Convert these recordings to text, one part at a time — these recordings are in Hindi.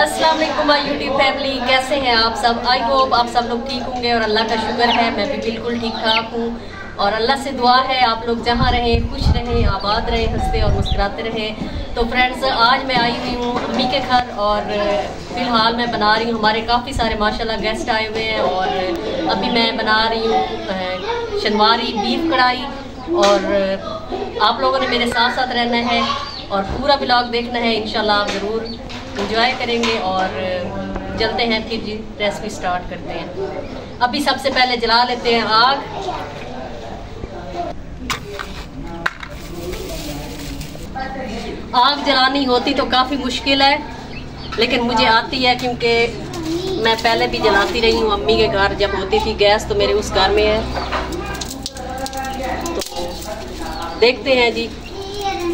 अस्सलाम वालेकुम माय यूट्यूब फैमिली कैसे हैं आप सब? आई होप आप सब लोग ठीक होंगे और अल्लाह का शुक्र है, मैं भी बिल्कुल ठीक ठाक हूँ। और अल्लाह से दुआ है, आप लोग जहाँ रहें, खुश रहें, आबाद रहें, हँसते और मुस्कुराते रहें। तो फ्रेंड्स आज मैं आई हुई हूँ अम्मी के घर और फ़िलहाल मैं बना रही हूँ, हमारे काफ़ी सारे माशाल्लाह गेस्ट आए हुए हैं और अभी मैं बना रही हूँ शनवारी बीफ कढ़ाई। और आप लोगों ने मेरे साथ साथ रहना है और पूरा ब्लॉग देखना है आप ज़रूर इंजॉय करेंगे और चलते हैं फिर जी रेसिपी स्टार्ट करते हैं। अभी सबसे पहले जला लेते हैं आग। आग जलानी होती तो काफ़ी मुश्किल है, लेकिन मुझे आती है क्योंकि मैं पहले भी जलाती रही हूँ, अम्मी के घर जब होती थी गैस तो मेरे उस घर में है। तो देखते हैं जी।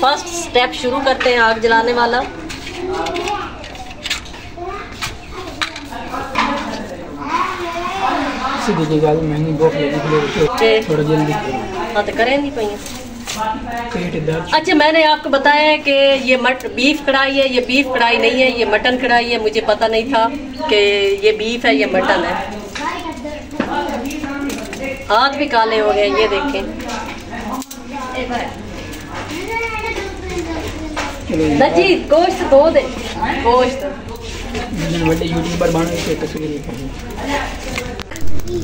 फ़र्स्ट स्टेप शुरू करते हैं आग जलाने वाला। सीधी गल महँगी भूख लगी थोड़ा जल्दी हाँ तो करें नहीं पाई पेट दर्द। अच्छा मैंने आपको बताया है कि ये मट बीफ कढ़ाई है ये बीफ कढ़ाई नहीं है ये मटन कढ़ाई है मुझे पता नहीं था कि ये बीफ है ये मटन है। हाथ भी काले हो गए ये देखें। नजी गोश्त दो दे। गोश्त। बड़े यूट्यूबर बन के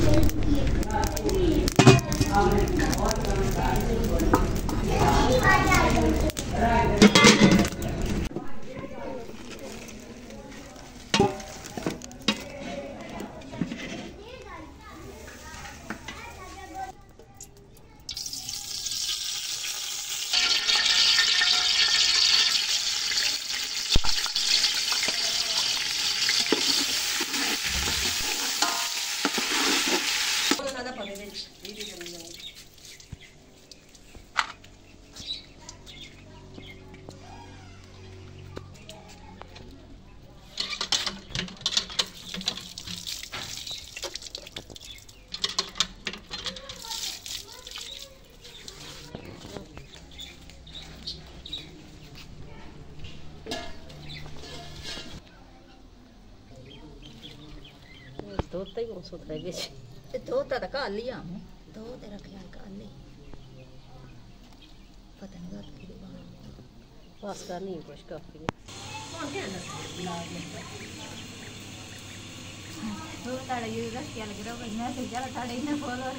तस्वीर धोता ही उस रह गए ते धोता तो काल ही हम धो ते रखया काल ही पता नहीं बात की बात बस का नहीं कुछ काफ़ी दो ताड़ा ये रस क्या लग रहा है मैं तो जरा ताड़े ने बोलो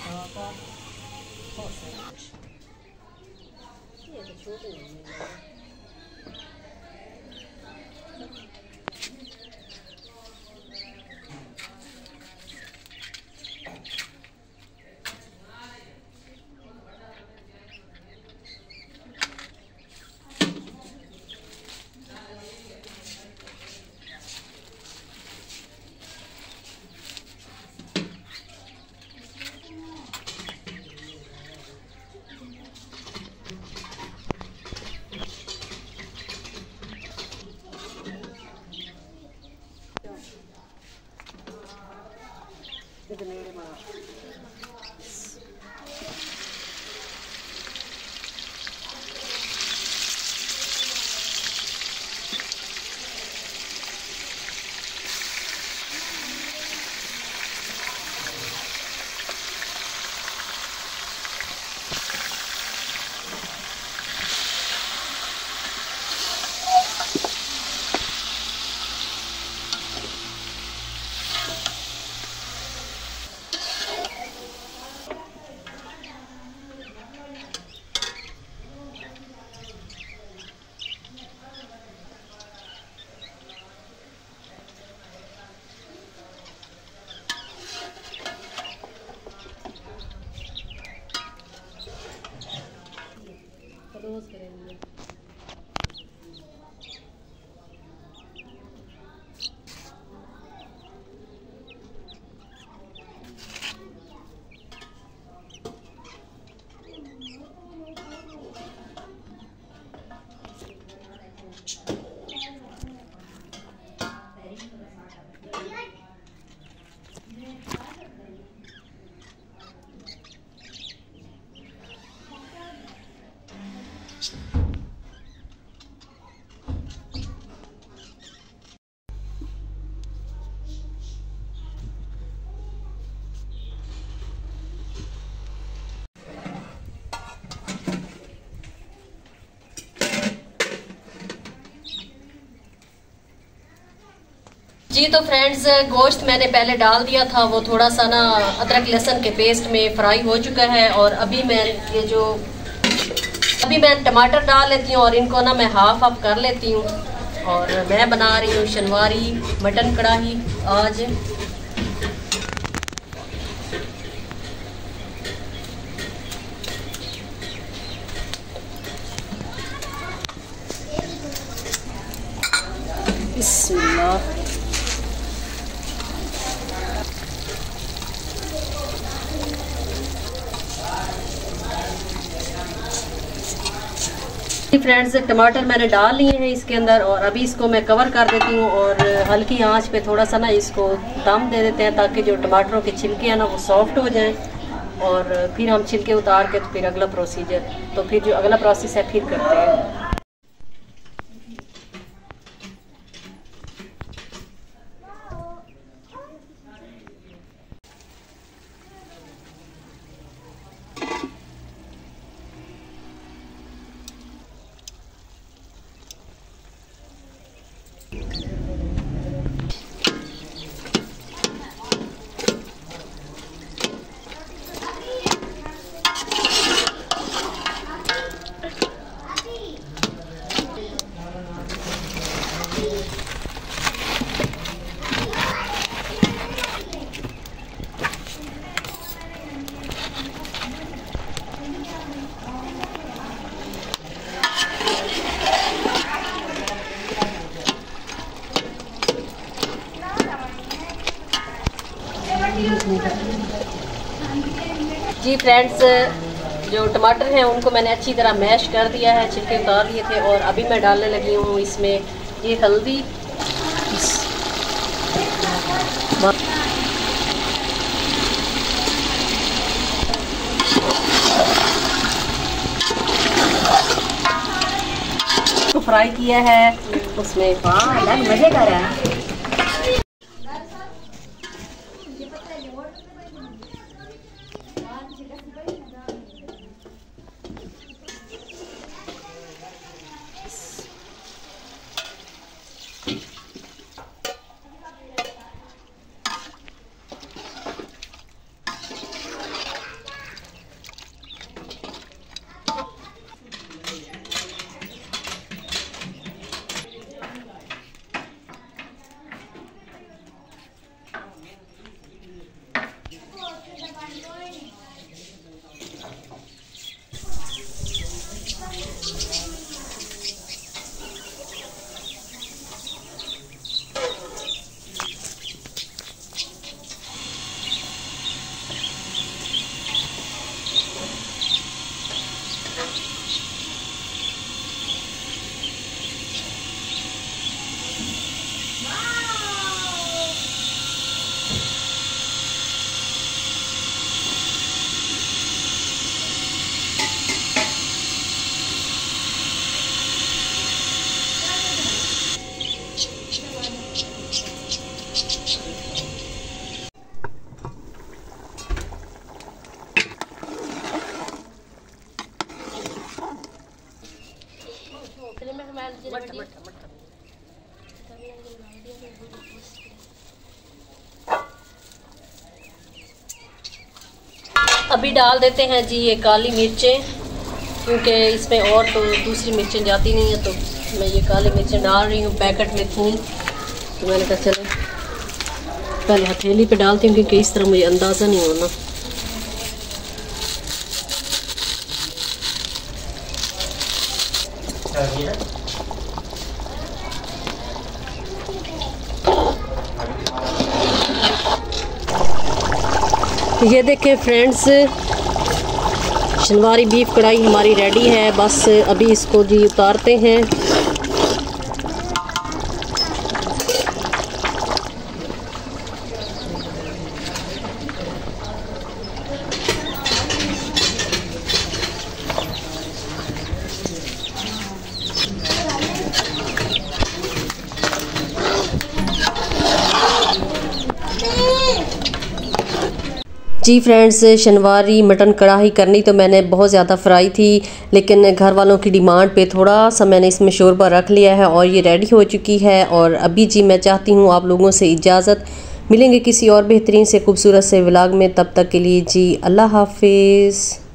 हाँ का ये तो छोटे नहीं जी तो फ्रेंड्स गोश्त मैंने पहले डाल दिया था, वो थोड़ा सा ना अदरक, लहसन के पेस्ट में फ्राई हो चुका है और अभी मैं ये जो, अभी मैं टमाटर डाल लेती हूँ और इनको ना मैं हाफ़ हाफ़ कर लेती हूँ। और मैं बना रही हूँ शनवारी मटन कढ़ाई आज। बिस्मिल्लाह। फ्रेंड्स, टमाटर मैंने डाल लिए हैं इसके अंदर और अभी इसको मैं कवर कर देती हूँ और हल्की आँच पे थोड़ा सा ना इसको दम दे देते हैं ताकि जो टमाटरों के छिलके हैं ना वो सॉफ्ट हो जाएँ और फिर हम छिलके उतार के तो फिर अगला प्रोसीजर तो फिर जो अगला प्रोसेस है, फिर करते हैं। जी फ्रेंड्स, जो टमाटर हैं, उनको मैंने अच्छी तरह मैश कर दिया है छिलके उतार लिए थे और अभी मैं डालने लगी हूँ इसमें ये हल्दी। फ्राई किया है, उसमें हाँ मज़े कर रहा है। अभी डाल देते हैं जी ये काली मिर्चें, क्योंकि इसमें और तो दूसरी मिर्चें जाती नहीं है तो मैं ये काली मिर्चें डाल रही हूँ पैकेट में थी तो मैंने कहा चलो, पहले हथेली पे डालती हूँ, क्योंकि इस तरह मुझे अंदाज़ा नहीं होना। ये देखें फ्रेंड्स, शनवारी बीफ कढ़ाई हमारी रेडी है, बस अभी इसको जी उतारते हैं। जी फ्रेंड्स, शनिवार मटन कढ़ाई करनी तो मैंने बहुत ज़्यादा फ्राई थी, लेकिन घर वालों की डिमांड पे थोड़ा सा मैंने इसमें शोरबा रख लिया है और ये रेडी हो चुकी है। और अभी जी मैं चाहती हूँ आप लोगों से इजाज़त। मिलेंगे किसी और बेहतरीन से खूबसूरत से व्लाग में, तब तक के लिए जी अल्लाह हाफिज़।